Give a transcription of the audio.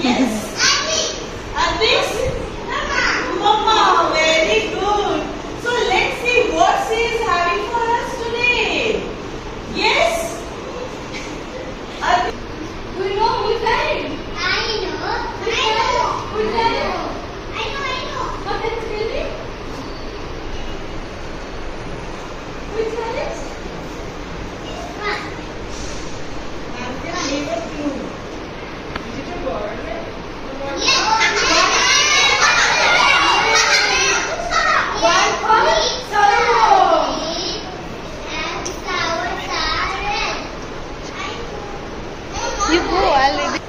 Yes. 你不玩你